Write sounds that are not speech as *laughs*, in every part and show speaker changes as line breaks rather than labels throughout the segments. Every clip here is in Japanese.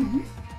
Mm-hmm.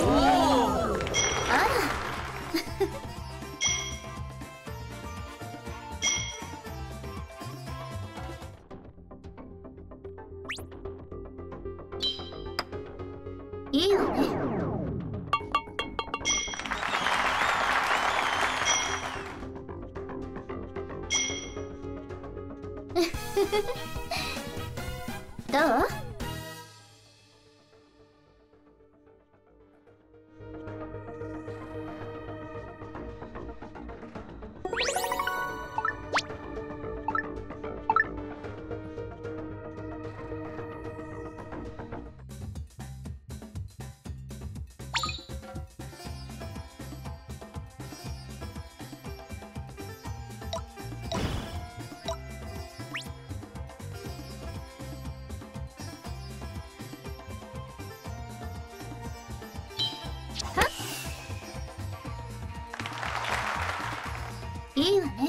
Oh. いいわね。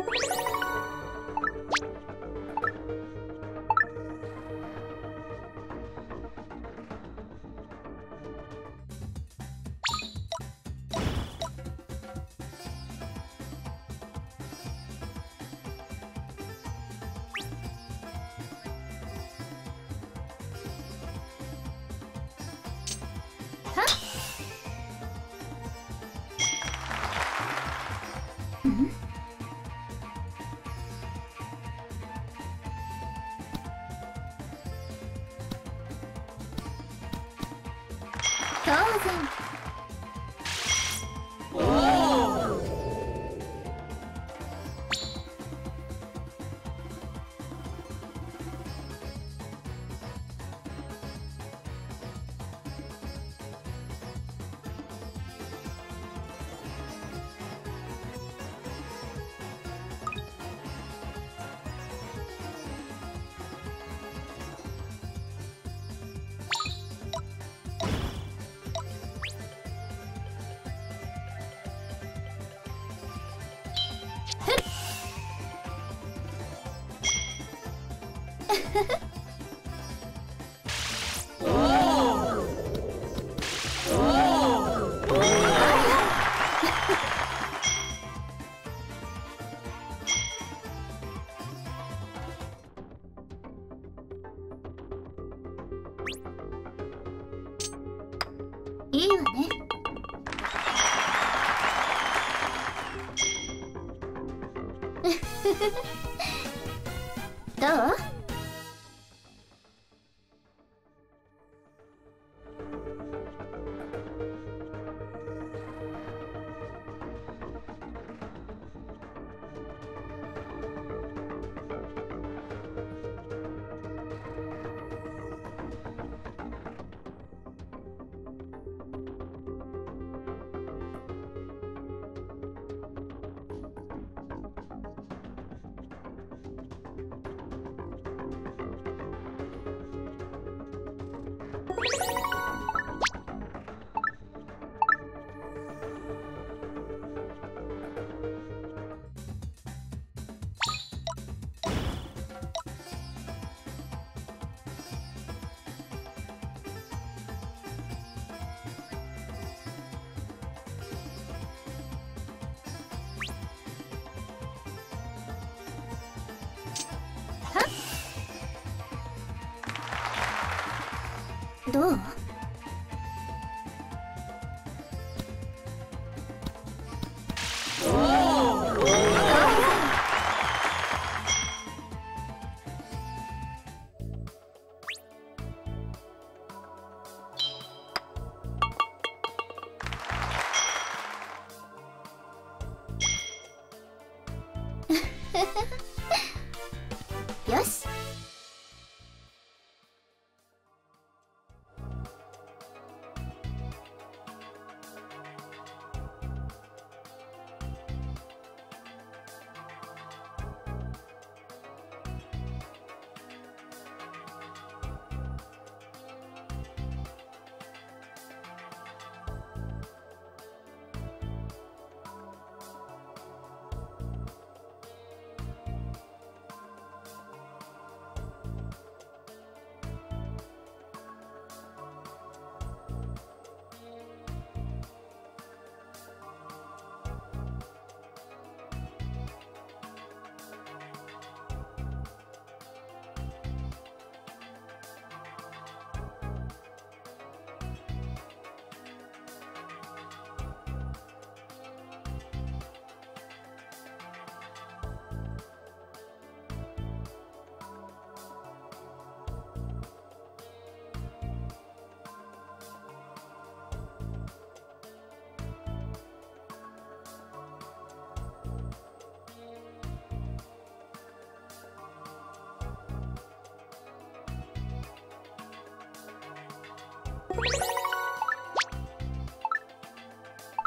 当どう？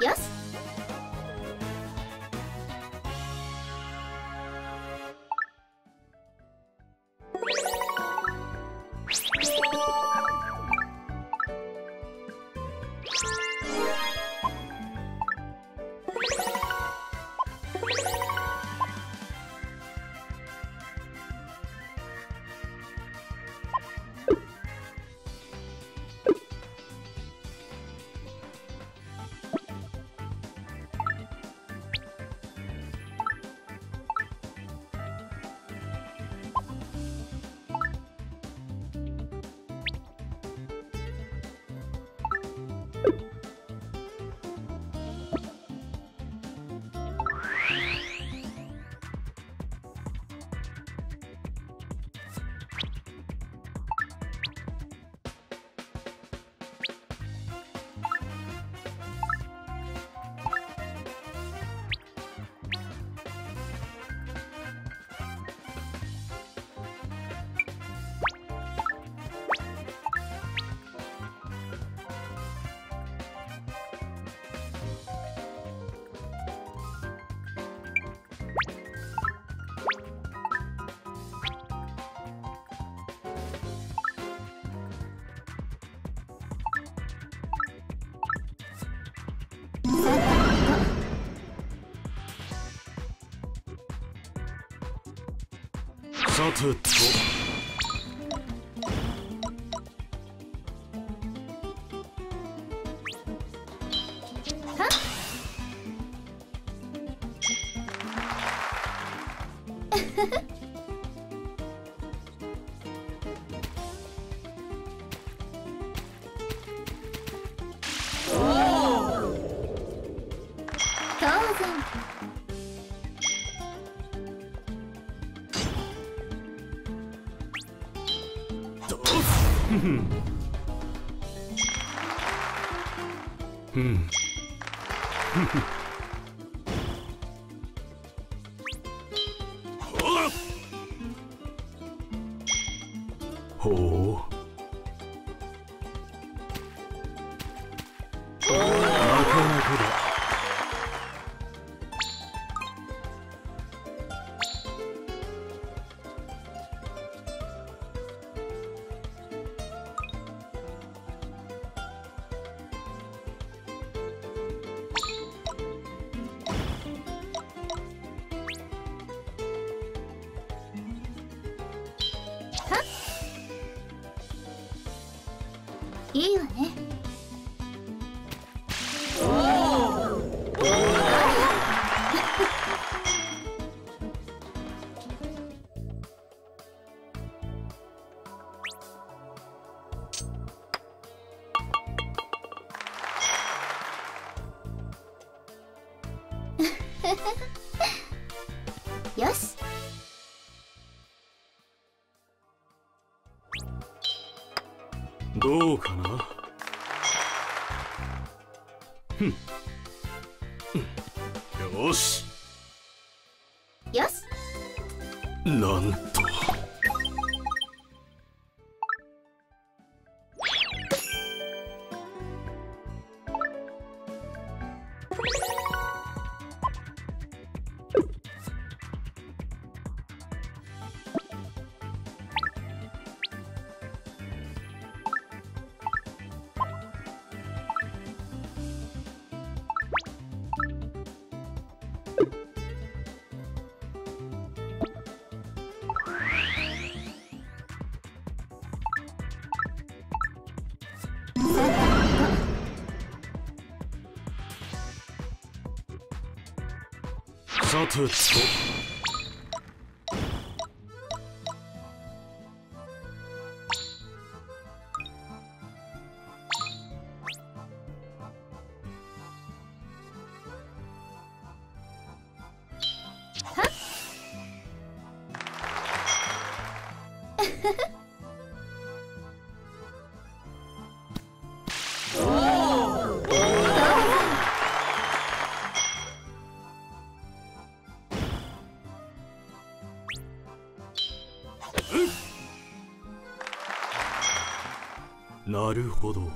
Adiós.
さてと Mm-hmm. *laughs*
いいわね。
なんとさてと。なるほど。ほ